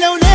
know.